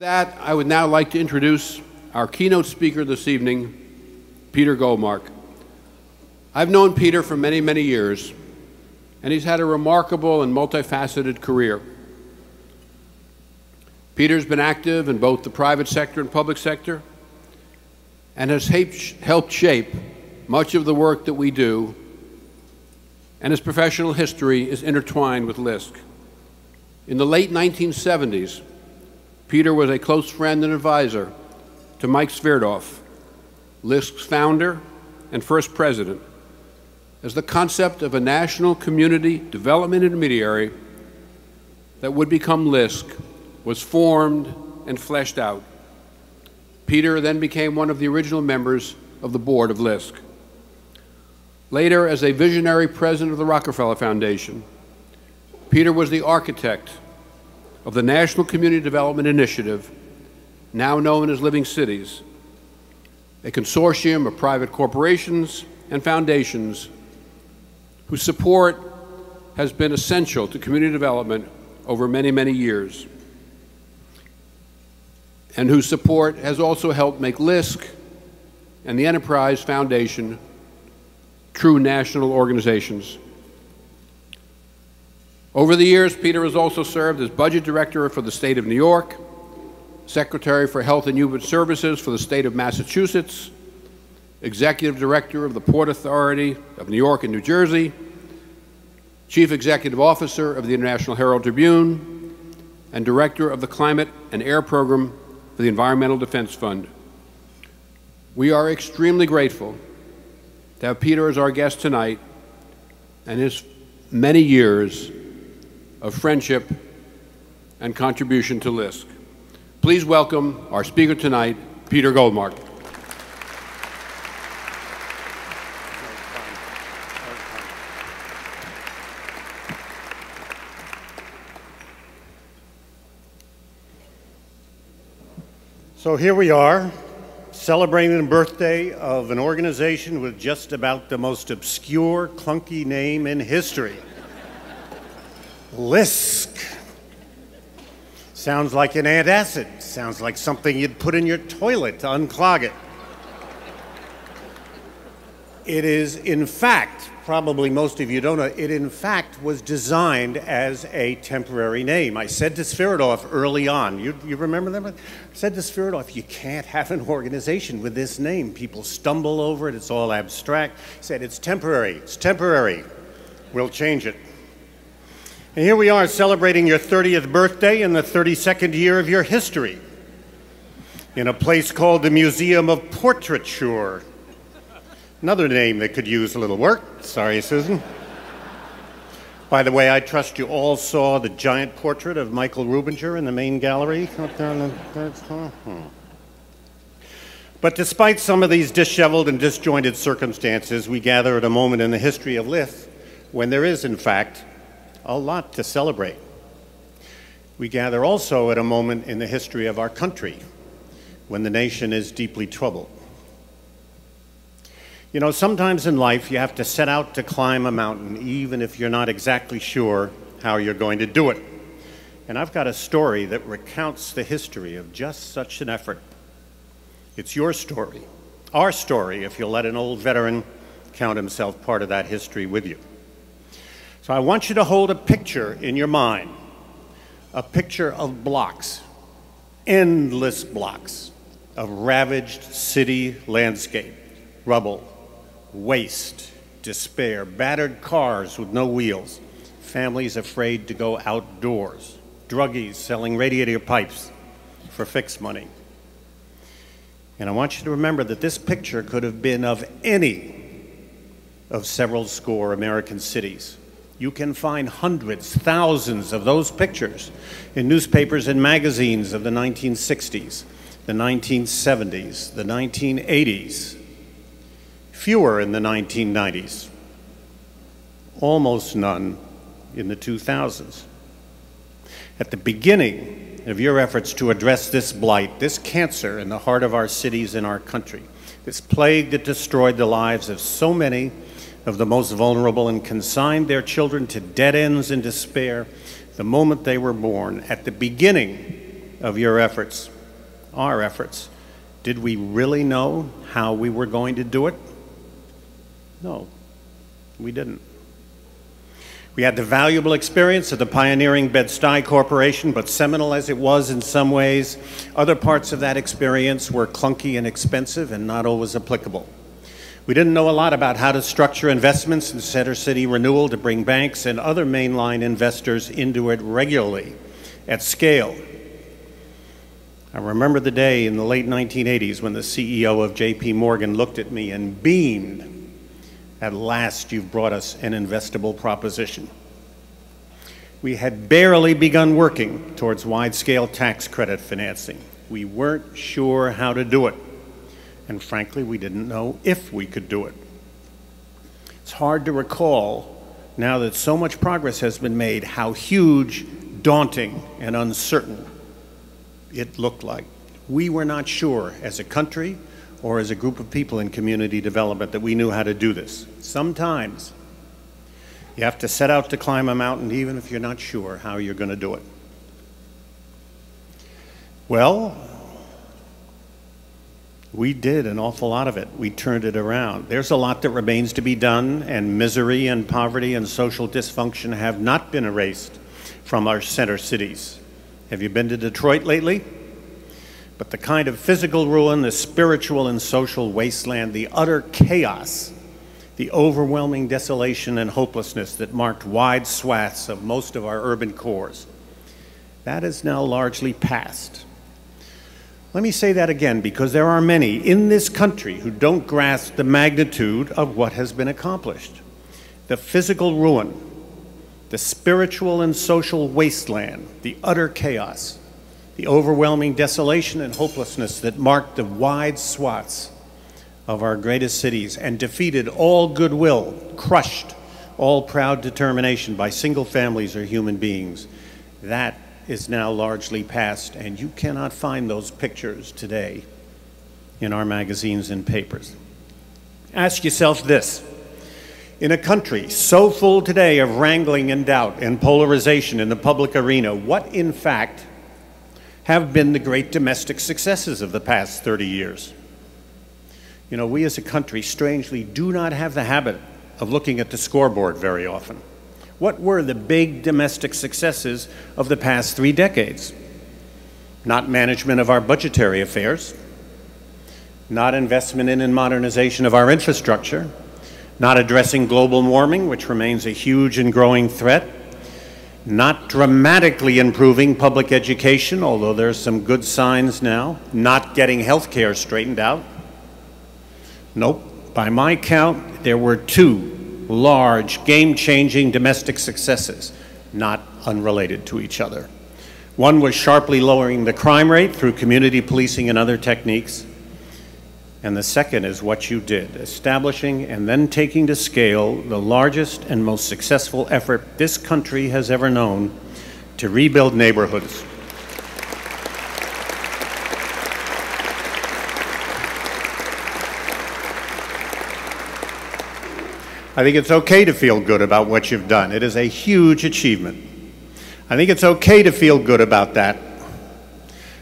that, I would now like to introduce our keynote speaker this evening, Peter Goldmark. I've known Peter for many, many years, and he's had a remarkable and multifaceted career. Peter's been active in both the private sector and public sector and has helped shape much of the work that we do, and his professional history is intertwined with LISC. In the late 1970s, Peter was a close friend and advisor to Mike Sviridoff, LISC's founder and first president, as the concept of a national community development intermediary that would become LISC was formed and fleshed out. Peter then became one of the original members of the board of LISC. Later, as a visionary president of the Rockefeller Foundation, Peter was the architect of the National Community Development Initiative, now known as Living Cities, a consortium of private corporations and foundations whose support has been essential to community development over many, many years, and whose support has also helped make LISC and the Enterprise Foundation true national organizations. Over the years, Peter has also served as Budget Director for the State of New York, Secretary for Health and Human Services for the State of Massachusetts, Executive Director of the Port Authority of New York and New Jersey, Chief Executive Officer of the International Herald Tribune, and Director of the Climate and Air Program for the Environmental Defense Fund. We are extremely grateful to have Peter as our guest tonight and his many years of friendship and contribution to LISC. Please welcome our speaker tonight, Peter Goldmark. So here we are, celebrating the birthday of an organization with just about the most obscure, clunky name in history. LISC. Sounds like an antacid. Sounds like something you'd put in your toilet to unclog it. It is, in fact, probably most of you don't know, it in fact was designed as a temporary name. I said to Sviridoff early on, you, you remember that? I said to Sviridoff, you can't have an organization with this name. People stumble over it, it's all abstract. He said, it's temporary, it's temporary. We'll change it. And here we are celebrating your 30th birthday and the 32nd year of your history in a place called the Museum of Portraiture Another name that could use a little work. Sorry, Susan. By the way, I trust you all saw the giant portrait of Michael Rubinger in the main gallery up there on the third floor. Hmm. But despite some of these disheveled and disjointed circumstances, we gather at a moment in the history of LISC when there is, in fact, a lot to celebrate. We gather also at a moment in the history of our country when the nation is deeply troubled. You know, sometimes in life you have to set out to climb a mountain, even if you're not exactly sure how you're going to do it. And I've got a story that recounts the history of just such an effort. It's your story, our story, if you'll let an old veteran count himself part of that history with you. I want you to hold a picture in your mind, a picture of blocks, endless blocks of ravaged city landscape, rubble, waste, despair, battered cars with no wheels, families afraid to go outdoors, druggies selling radiator pipes for fix money. And I want you to remember that this picture could have been of any of several score American cities. You can find hundreds, thousands of those pictures in newspapers and magazines of the 1960s, the 1970s, the 1980s, fewer in the 1990s, almost none in the 2000s. At the beginning of your efforts to address this blight, this cancer in the heart of our cities and our country, this plague that destroyed the lives of so many of the most vulnerable and consigned their children to dead ends and despair the moment they were born, at the beginning of your efforts, our efforts. Did we really know how we were going to do it? No, we didn't. We had the valuable experience of the pioneering Bed-Stuy Corporation, but seminal as it was in some ways, other parts of that experience were clunky and expensive and not always applicable. We didn't know a lot about how to structure investments in Center City Renewal to bring banks and other mainline investors into it regularly, at scale. I remember the day in the late 1980s when the CEO of JP Morgan looked at me and beamed at last, you've brought us an investable proposition. We had barely begun working towards wide-scale tax credit financing. We weren't sure how to do it. And frankly, we didn't know if we could do it. It's hard to recall, now that so much progress has been made, how huge, daunting, and uncertain it looked like. We were not sure as a country or as a group of people in community development that we knew how to do this. Sometimes you have to set out to climb a mountain even if you're not sure how you're going to do it. Well, we did an awful lot of it. We turned it around. There's a lot that remains to be done, and misery and poverty and social dysfunction have not been erased from our center cities. Have you been to Detroit lately? But the kind of physical ruin, the spiritual and social wasteland, the utter chaos, the overwhelming desolation and hopelessness that marked wide swaths of most of our urban cores, that is now largely past. Let me say that again because there are many in this country who don't grasp the magnitude of what has been accomplished. The physical ruin, the spiritual and social wasteland, the utter chaos, the overwhelming desolation and hopelessness that marked the wide swaths of our greatest cities and defeated all goodwill, crushed all proud determination by single families or human beings. That is now largely past, and you cannot find those pictures today in our magazines and papers. Ask yourself this. In a country so full today of wrangling and doubt and polarization in the public arena, what in fact have been the great domestic successes of the past 30 years. You know, we as a country strangely do not have the habit of looking at the scoreboard very often. What were the big domestic successes of the past three decades? Not management of our budgetary affairs, not investment in and modernization of our infrastructure, not addressing global warming, which remains a huge and growing threat, not dramatically improving public education, although there's some good signs now, not getting health care straightened out. Nope. By my count, there were two large, game-changing domestic successes, not unrelated to each other. One was sharply lowering the crime rate through community policing and other techniques. And the second is what you did, establishing and then taking to scale the largest and most successful effort this country has ever known to rebuild neighborhoods. I think it's okay to feel good about what you've done. It is a huge achievement. I think it's okay to feel good about that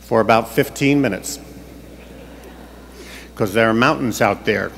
for about 15 minutes because there are mountains out there.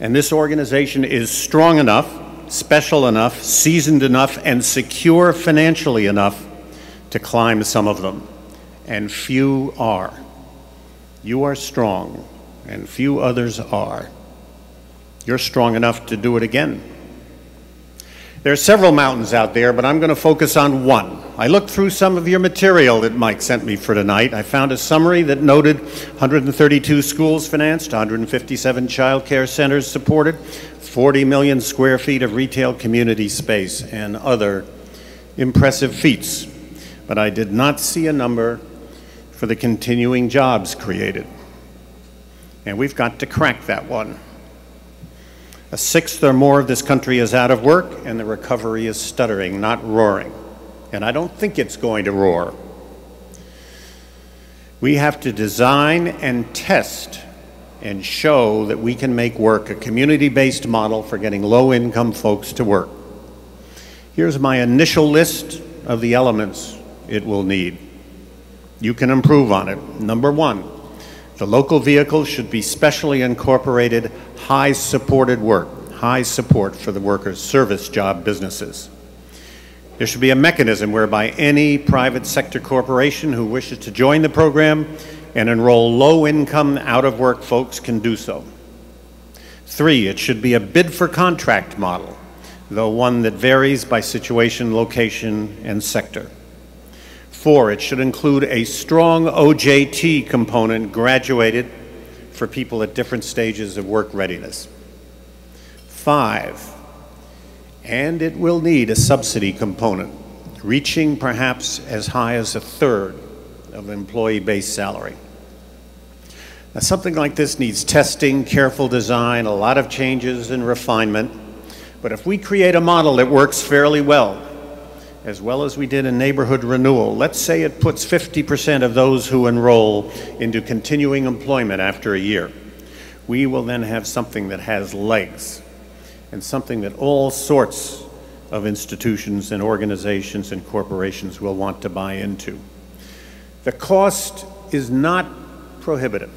And this organization is strong enough, special enough, seasoned enough, and secure financially enough to climb some of them. And few are. You are strong, and few others are. You're strong enough to do it again. There are several mountains out there, but I'm going to focus on one. I looked through some of your material that Mike sent me for tonight. I found a summary that noted 132 schools financed, 157 child care centers supported, 40 million square feet of retail community space, and other impressive feats. But I did not see a number for the continuing jobs created. And we've got to crack that one. A sixth or more of this country is out of work, and the recovery is stuttering, not roaring. And I don't think it's going to roar. We have to design and test and show that we can make work a community-based model for getting low-income folks to work. Here's my initial list of the elements it will need. You can improve on it. Number one, the local vehicle should be specially incorporated high supported work, high support for the workers' service job businesses. There should be a mechanism whereby any private sector corporation who wishes to join the program and enroll low income, out of work folks can do so. Three, it should be a bid for contract model, though one that varies by situation, location, and sector. Four, it should include a strong OJT component graduated for people at different stages of work readiness. Five, and it will need a subsidy component, reaching perhaps as high as a third of employee base salary. Now, something like this needs testing, careful design, a lot of changes and refinement. But if we create a model that works fairly well, as well as we did in neighborhood renewal, let's say it puts 50% of those who enroll into continuing employment after a year, we will then have something that has legs and something that all sorts of institutions and organizations and corporations will want to buy into. The cost is not prohibitive.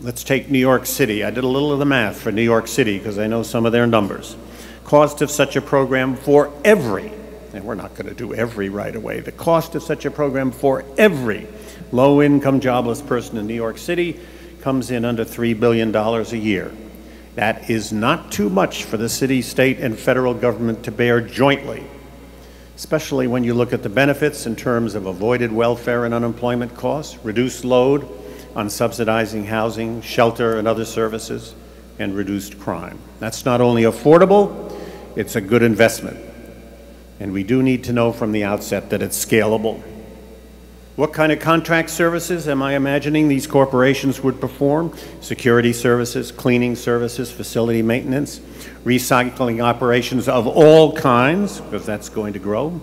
Let's take New York City. I did a little of the math for New York City because I know some of their numbers. Cost of such a program for every, and we're not going to do every right away, the cost of such a program for every low income jobless person in New York City comes in under $3 billion a year. That is not too much for the city, state, and federal government to bear jointly, especially when you look at the benefits in terms of avoided welfare and unemployment costs, reduced load on subsidizing housing, shelter, and other services, and reduced crime. That's not only affordable, it's a good investment. And we do need to know from the outset that it's scalable. What kind of contract services am I imagining these corporations would perform? Security services, cleaning services, facility maintenance, recycling operations of all kinds, because that's going to grow,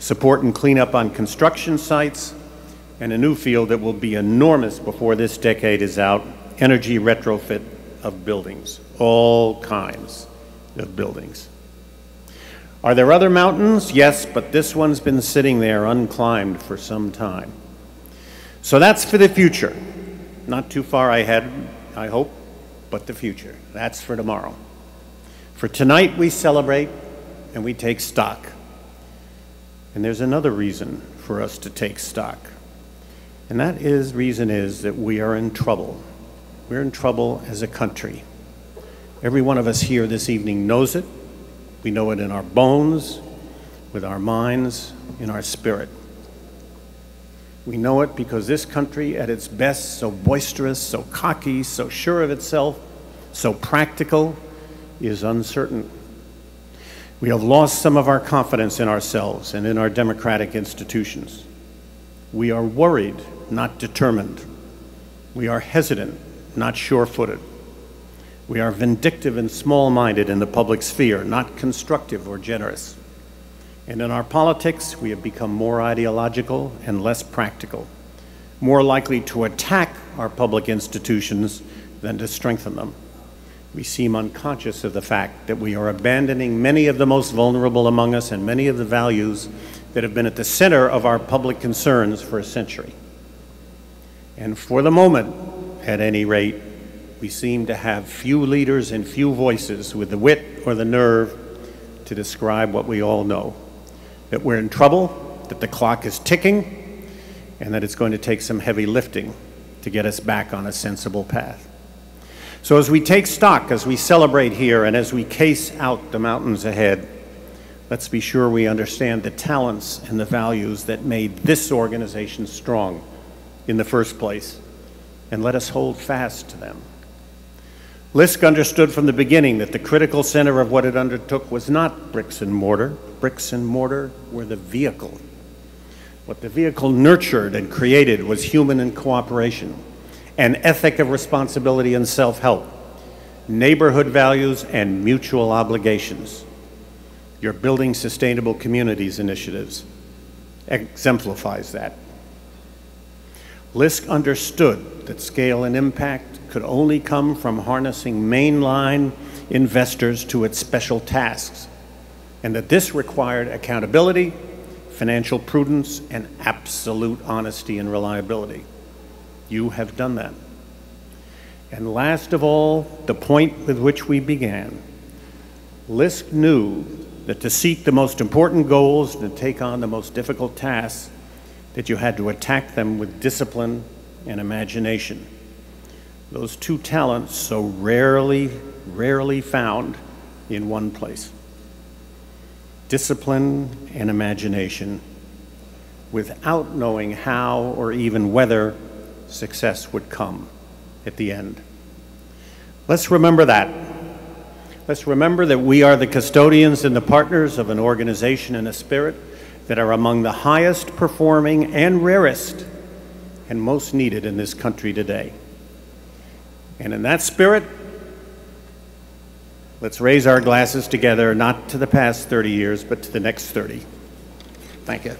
support and cleanup on construction sites, and a new field that will be enormous before this decade is out, energy retrofit of buildings, all kinds of buildings. Are there other mountains? Yes, but this one's been sitting there unclimbed for some time. So that's for the future. Not too far ahead, I hope, but the future. That's for tomorrow. For tonight, we celebrate and we take stock. And there's another reason for us to take stock. And that is reason is that we are in trouble. We're in trouble as a country. Every one of us here this evening knows it. We know it in our bones, with our minds, in our spirit. We know it because this country, at its best, so boisterous, so cocky, so sure of itself, so practical, is uncertain. We have lost some of our confidence in ourselves and in our democratic institutions. We are worried, not determined. We are hesitant, not sure footed. We are vindictive and small minded in the public sphere, not constructive or generous. And in our politics, we have become more ideological and less practical, more likely to attack our public institutions than to strengthen them. We seem unconscious of the fact that we are abandoning many of the most vulnerable among us and many of the values that have been at the center of our public concerns for a century. And for the moment, at any rate, we seem to have few leaders and few voices with the wit or the nerve to describe what we all know that we're in trouble, that the clock is ticking, and that it's going to take some heavy lifting to get us back on a sensible path. So, as we take stock, as we celebrate here, and as we case out the mountains ahead, let's be sure we understand the talents and the values that made this organization strong in the first place, and let us hold fast to them. LISC understood from the beginning that the critical center of what it undertook was not bricks and mortar. Bricks and mortar were the vehicle. What the vehicle nurtured and created was human and cooperation, an ethic of responsibility and self help, neighborhood values, and mutual obligations. Your Building Sustainable Communities initiatives exemplifies that. LISC understood that scale and impact could only come from harnessing mainline investors to its special tasks, and that this required accountability, financial prudence, and absolute honesty and reliability. You have done that. And last of all, the point with which we began. LISC knew that to seek the most important goals and to take on the most difficult tasks, that you had to attack them with discipline and imagination. Those two talents so rarely, rarely found in one place. Discipline and imagination without knowing how or even whether success would come at the end. Let's remember that. Let's remember that we are the custodians and the partners of an organization and a spirit that are among the highest performing and rarest and most needed in this country today. And in that spirit, let's raise our glasses together, not to the past 30 years, but to the next 30. Thank you.